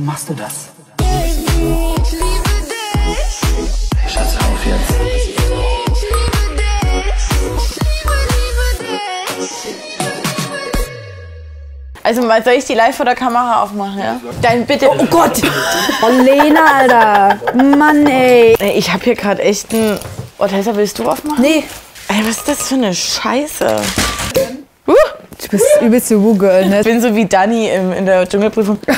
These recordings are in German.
Warum machst du das? Ich liebe dich. Schatz, auf jetzt. Ich liebe dich. Ich liebe, liebe dich. Also mal, soll ich die live vor der Kamera aufmachen, ja? Dann bitte. Oh Gott! Oh, Lena, Alter. Mann, ey. Ey, Ich habe hier gerade echt ein. Oh, Tessa, willst du aufmachen? Nee, Ey, was ist das für eine Scheiße? Uh, du bist übelst Woo-Girl, ne? ich bin so wie Dani im, in der Dschungelprüfung.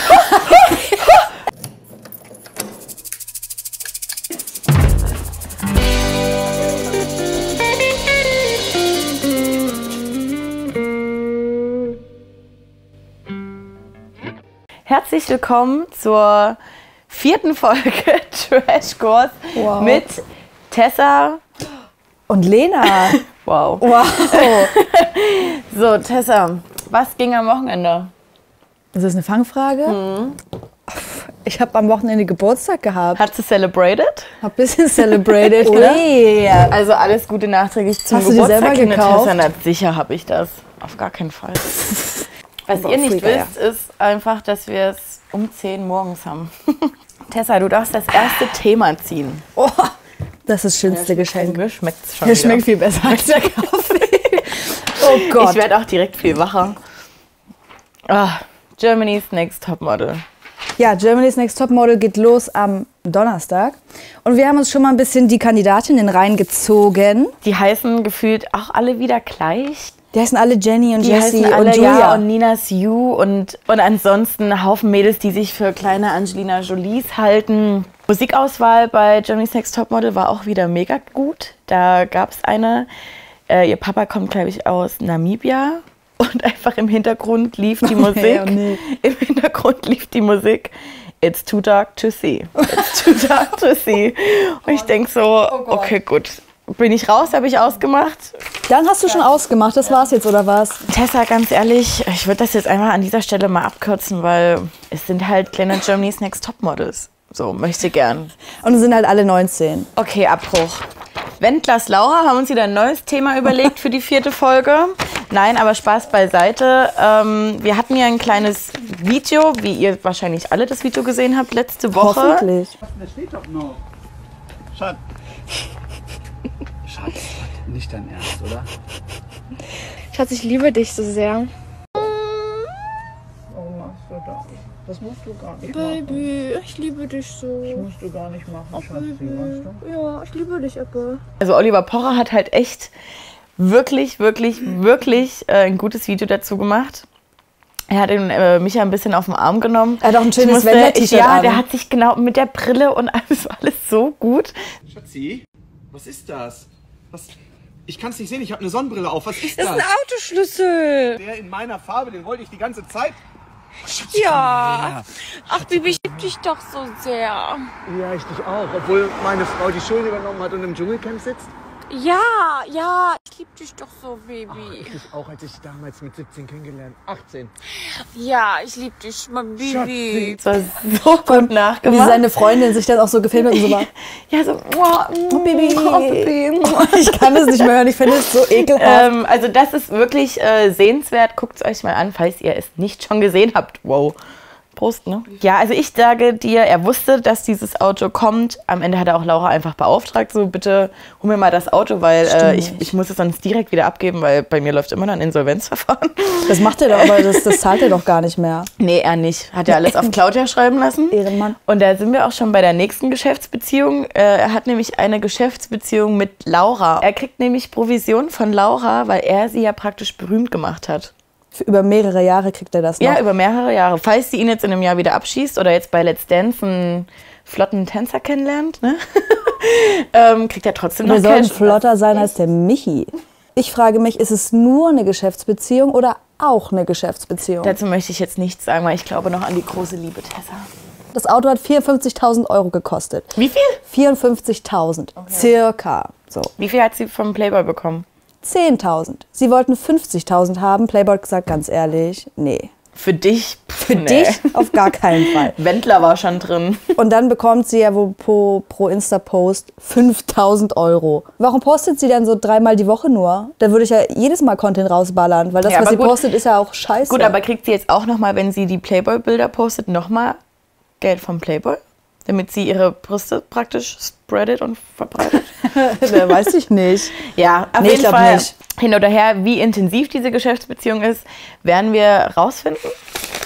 Herzlich willkommen zur vierten Folge Trash Course Wow. mit Tessa. Und Lena. Wow. Wow. So, Tessa, was ging am Wochenende? Ist das eine Fangfrage? Ich habe am Wochenende Geburtstag gehabt. Hat sie celebrated? Hab ein bisschen celebrated. Ui. Also alles Gute nachträglich zum Hast du die Geburtstag. selber gekauft? Sicher habe ich das. Auf gar keinen Fall. Was ihr nicht Freaker, wisst, ist einfach, dass wir es um 10 morgens haben. Tessa, du darfst das erste Thema ziehen. Oh, das ist das schönste Geschenk. Mir schmeckt schon Der wieder. schmeckt viel besser als der Kaffee. oh Gott. Ich werde auch direkt viel wacher. Ah, Germany's Next Topmodel. Ja, Germany's Next Topmodel geht los am Donnerstag. Und wir haben uns schon mal ein bisschen die Kandidatinnen reingezogen. Die heißen gefühlt auch alle wieder gleich. Die heißen alle Jenny und Die Jessie alle und Julia. Ja und Nina Sue und, und ansonsten ein Haufen Mädels, die sich für kleine Angelina Jolies halten. Musikauswahl bei Germany's Next Topmodel war auch wieder mega gut. Da gab es eine, äh, ihr Papa kommt, glaube ich, aus Namibia. Und einfach im Hintergrund lief die Musik. oh nee. Im Hintergrund lief die Musik. It's too dark to see. It's too dark to see. Und ich denke so, okay, gut. Bin ich raus, habe ich ausgemacht. Dann hast du schon ausgemacht, das war's jetzt, oder was? Tessa, ganz ehrlich, ich würde das jetzt einmal an dieser Stelle mal abkürzen, weil es sind halt kleine Germany's Next Topmodels. So, möchte gern. Und es sind halt alle 19. Okay, Abbruch. Wendlers Laura haben uns wieder ein neues Thema überlegt für die vierte Folge. Nein, aber Spaß beiseite. Ähm, wir hatten ja ein kleines Video, wie ihr wahrscheinlich alle das Video gesehen habt, letzte Woche. Hoffentlich. Das steht doch noch. Schatz. Schatz, nicht dein Ernst, oder? Schatz, ich liebe dich so sehr. Das? Das musst du gar nicht machen. Baby, ich liebe dich so. Das musst du gar nicht machen, Schatzi, weißt du? Ja, ich liebe dich, Apple. Also Oliver Pocher hat halt echt wirklich, wirklich, wirklich äh, ein gutes Video dazu gemacht. Er hat den, äh, Micha ein bisschen auf den Arm genommen. Er hat auch ein schönes musste- Wendler-T-Shirt Ja, an. der hat sich genau mit der Brille und alles war alles so gut. Schatzi, was ist das? Was? Ich kann es nicht sehen, ich habe eine Sonnenbrille auf. Was ist Das das? ist ein Autoschlüssel. Der in meiner Farbe, den wollte ich die ganze Zeit. Ja. Ach, Baby, ich liebe dich doch so sehr. Ja, ich dich auch. Obwohl meine Frau die Schulen übernommen hat und im Dschungelcamp sitzt. Ja, ja, ich liebe dich doch so, Baby. Ich auch, als ich damals mit 17 kennengelernt. 18. Ja, ich liebe dich, mein Baby. Das war so gut Wie nachgemacht. seine Freundin sich dann auch so gefilmt hat und so war. ja, so, oh, Baby. oh, Baby. Ich kann es nicht mehr hören, ich finde es so ekelhaft. Ähm, also das ist wirklich äh, sehenswert. Guckt es euch mal an, falls ihr es nicht schon gesehen habt. Wow. Prost, ne? Ja, also ich sage dir, er wusste, dass dieses Auto kommt. Am Ende hat er auch Laura einfach beauftragt, so bitte hol mir mal das Auto, weil äh, ich, ich muss es sonst direkt wieder abgeben, weil bei mir läuft immer noch ein Insolvenzverfahren. Das macht er doch, aber das, das zahlt er doch gar nicht mehr. Nee, er nicht. Hat er alles auf Claudia schreiben lassen. Ehrenmann. Und da sind wir auch schon bei der nächsten Geschäftsbeziehung. Äh, er hat nämlich eine Geschäftsbeziehung mit Laura. Er kriegt nämlich Provision von Laura, weil er sie ja praktisch berühmt gemacht hat. Für über mehrere Jahre kriegt er das noch. Ja, über mehrere Jahre. Falls sie ihn jetzt in einem Jahr wieder abschießt oder jetzt bei Let's Dance einen flotten Tänzer kennenlernt, ne? ähm, kriegt er trotzdem noch Wir sollen Cash. flotter sein als der Michi. Ich frage mich, ist es nur eine Geschäftsbeziehung oder auch eine Geschäftsbeziehung? Dazu möchte ich jetzt nichts sagen, weil ich glaube noch an die große Liebe Tessa. Das Auto hat 54.000 Euro gekostet. Wie viel? 54.000. Circa. So. Wie viel hat sie vom Playboy bekommen? 10.000. Sie wollten 50.000 haben. Playboy hat gesagt, ganz ehrlich, nee. Für dich? Pff, Für dich auf gar keinen Fall. Wendler war schon drin. Und dann bekommt sie ja wohl pro, pro Insta-Post 5000 Euro. Warum postet sie dann so dreimal die Woche nur? Da würde ich ja jedes Mal Content rausballern, weil das, Ja, was sie gut. postet, ist ja auch scheiße. Gut, aber kriegt sie jetzt auch nochmal, wenn sie die Playboy-Bilder postet, nochmal Geld vom Playboy, damit sie ihre Brüste praktisch spreadet und verbreitet. Wer weiß ich nicht. Ja, auf Nee, jeden Fall. nicht. Hin oder her, wie intensiv diese Geschäftsbeziehung ist, werden wir rausfinden.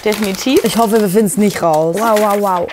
Definitiv. Ich hoffe, wir finden es nicht raus. Wow, wow, wow.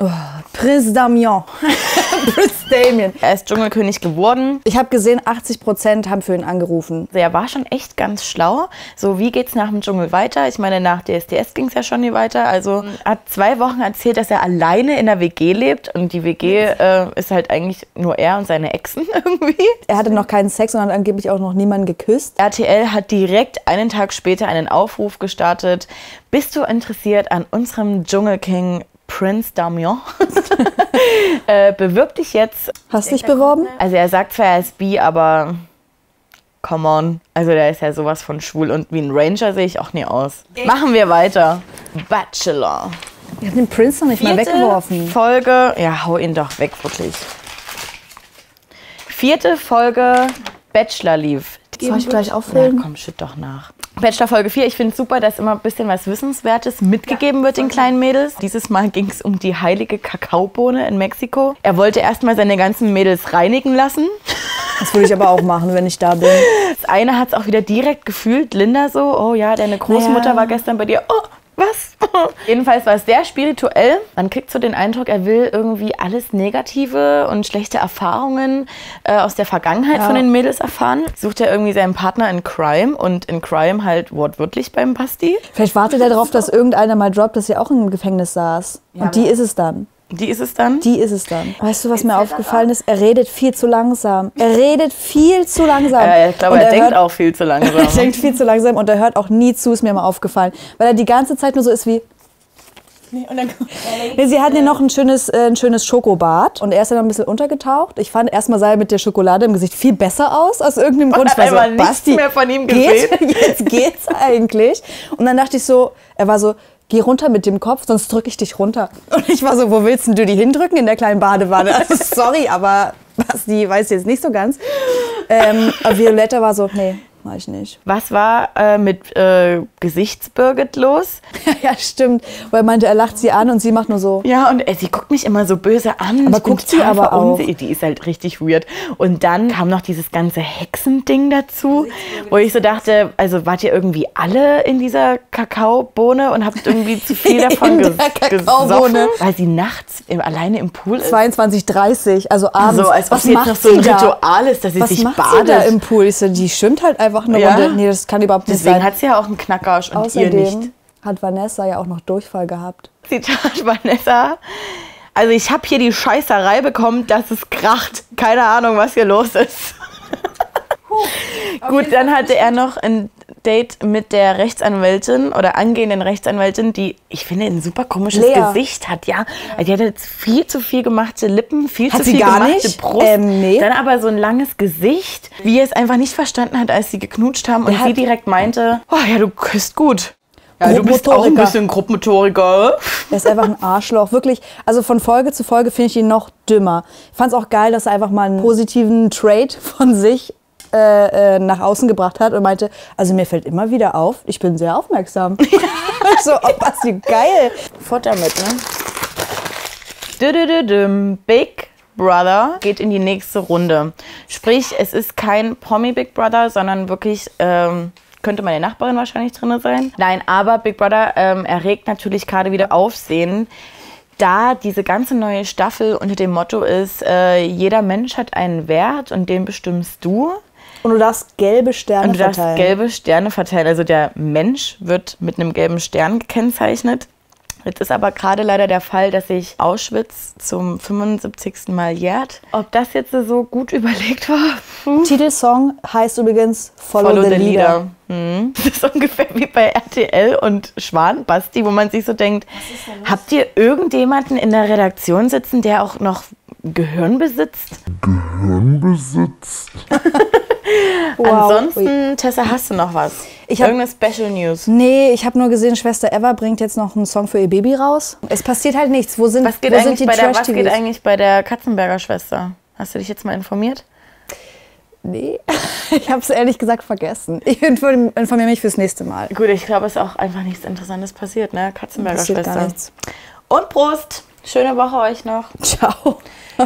Oh, Prinz Damien. Prinz Damien. Er ist Dschungelkönig geworden. Ich habe gesehen, 80 Prozent haben für ihn angerufen. Er war schon echt ganz schlau. So, wie geht's nach dem Dschungel weiter? Ich meine, nach DSDS ging es ja schon nie weiter. Also, er hat zwei Wochen erzählt, dass er alleine in der WG lebt. Und die WG äh, ist halt eigentlich nur er und seine Exen irgendwie. Er hatte noch keinen Sex und hat angeblich auch noch niemanden geküsst. RTL hat direkt einen Tag später einen Aufruf gestartet. Bist du interessiert an unserem Dschungelking Prince Damien? äh, bewirb dich jetzt. Hast du dich beworben? Also er sagt zwar, er ist bi, aber come on. Also der ist ja sowas von schwul und wie ein Ranger sehe ich auch nie aus. Machen wir weiter. Bachelor. Ich habe den Prinz noch nicht mal weggeworfen. Folge. Ja, hau ihn doch weg, wirklich. Vierte Folge Bachelor lief. Soll ich gleich Na auffüllen? komm, schütt doch nach. Bachelor Folge 4, ich finde es super, dass immer ein bisschen was Wissenswertes mitgegeben wird den kleinen Mädels. Dieses Mal ging es um die heilige Kakaobohne in Mexiko. Er wollte erstmal seine ganzen Mädels reinigen lassen. Das würde ich aber auch machen, wenn ich da bin. Das eine hat es auch wieder direkt gefühlt. Linda so, oh ja, deine Großmutter Naja. war gestern bei dir. Oh, was? Jedenfalls war es sehr spirituell. Man kriegt so den Eindruck, er will irgendwie alles Negative und schlechte Erfahrungen äh, aus der Vergangenheit Ja. von den Mädels erfahren. Sucht er irgendwie seinen Partner in Crime und in Crime halt wortwörtlich beim Basti. Vielleicht wartet er darauf, dass irgendeiner mal droppt, dass sie auch im Gefängnis saß. Und die ist es dann. Die ist es dann. Die ist es dann. Weißt du, was mir aufgefallen ist? Er redet viel zu langsam. Er redet viel zu langsam. Äh, ich glaube, Und er, denkt hört, auch viel zu langsam. Er denkt viel zu langsam und er hört auch nie zu, ist mir mal aufgefallen. Weil er die ganze Zeit nur so ist wie. Nee, sie hatten ja noch ein schönes, äh, ein schönes Schokobad und er ist dann noch ein bisschen untergetaucht. Ich fand, erstmal sah er mit der Schokolade im Gesicht viel besser aus, aus irgendeinem Grund. Ich war einmal nichts mehr von ihm geht, jetzt geht's eigentlich. Und dann dachte ich so, er war so, geh runter mit dem Kopf, sonst drücke ich dich runter. Und ich war so, wo willst denn du die hindrücken in der kleinen Badewanne? Also, sorry, aber Basti weiß jetzt nicht so ganz. Ähm, Violetta war so, nee, mach ich nicht. Was war äh, mit äh, Gesichtsbirgit los? Ja, stimmt. Weil er meinte, er lacht sie an und sie macht nur so. Ja, und äh, sie guckt mich immer so böse an. Aber Ich guckt sie aber auch. Die ist halt richtig weird. Und dann kam noch dieses ganze Hexending dazu, wo ich so dachte, also wart ihr irgendwie alle in dieser Kakaobohne und habt irgendwie zu viel davon In ges gesoffen, weil sie nachts im, alleine im Pool ist. 22,30, also abends. so, als ob was sie jetzt macht noch so ein da? Ritual ist, dass sie Was sich macht badet. sie da im Pool? Die schwimmt halt einfach eine Ja. Runde. Nee, das kann überhaupt nicht Deswegen sein. hat sie ja auch einen Knackarsch und ihr Außerdem nicht. hat Vanessa ja auch noch Durchfall gehabt. Zitat Vanessa. Also ich habe hier die Scheißerei bekommen, dass es kracht. Keine Ahnung, was hier los ist. Gut, dann hatte er noch ein Date mit der Rechtsanwältin oder angehenden Rechtsanwältin, die, ich finde, ein super komisches Lea. Gesicht hat. Ja, Also die hat jetzt viel zu viel gemachte Lippen, viel Hat zu sie viel gemachte nicht? Brust. Ähm, nee. Dann aber so ein langes Gesicht, wie er es einfach nicht verstanden hat, als sie geknutscht haben und Der sie hat- direkt meinte, oh ja, du küsst gut. Ja, du bist auch ein bisschen Grobmotoriker. Er ist einfach ein Arschloch. Wirklich, also von Folge zu Folge finde ich ihn noch dümmer. Ich fand es auch geil, dass er einfach mal einen positiven Trade von sich äh, äh, nach außen gebracht hat und meinte, also mir fällt immer wieder auf, ich bin sehr aufmerksam. so, oh, Basti, geil. Futter mit, ne? Düdüdüdüm. Big Brother geht in die nächste Runde. Sprich, es ist kein Promi Big Brother, sondern wirklich, ähm, könnte meine Nachbarin wahrscheinlich drin sein. Nein, aber Big Brother ähm, erregt natürlich gerade wieder Aufsehen. Da diese ganze neue Staffel unter dem Motto ist, äh, jeder Mensch hat einen Wert und den bestimmst du. Und du darfst gelbe Sterne Und du darfst verteilen. gelbe Sterne verteilen. Also der Mensch wird mit einem gelben Stern gekennzeichnet. Jetzt ist aber gerade leider der Fall, dass sich Auschwitz zum 75. Mal jährt. Ob das jetzt so gut überlegt war? Puh. Titelsong heißt übrigens Follow, the, Leader. Hm. Das ist ungefähr wie bei RTL und Schwan, Basti, wo man sich so denkt, habt ihr irgendjemanden in der Redaktion sitzen, der auch noch Gehirn besitzt? Wow. Ansonsten, Tessa, hast du noch was? Ich hab- Irgendeine Special News? Nee, ich habe nur gesehen, Schwester Eva bringt jetzt noch einen Song für ihr Baby raus. Es passiert halt nichts. Wo sind, Was geht, wo sind eigentlich die bei, der, was geht eigentlich bei der Katzenberger Schwester? Hast du dich jetzt mal informiert? Nee, ich habe es ehrlich gesagt vergessen. Ich inform- informiere mich fürs nächste Mal. Gut, ich glaube, es ist auch einfach nichts Interessantes passiert, ne? Katzenberger Passiert Schwester. gar nichts. Und Prost. Schöne Woche euch noch. Ciao.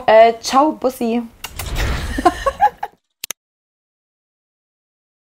Äh, ciao, Bussi.